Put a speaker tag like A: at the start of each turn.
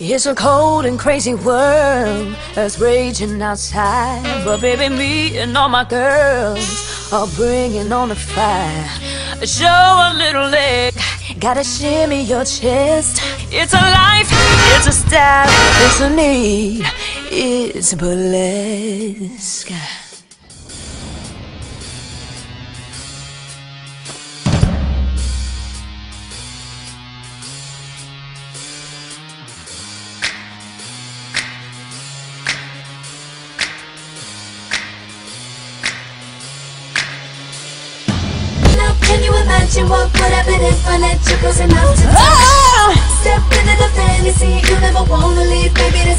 A: It's a cold and crazy world that's raging outside. But baby, me and all my girls are bringing on the fire. Show a little leg, gotta shimmy your chest. It's a life, it's a style, it's a need, it's a
B: burlesque. Can you imagine what would happen if I let you cross a mountain?
A: Ah!
B: Step into the fantasy you never wanna leave, baby,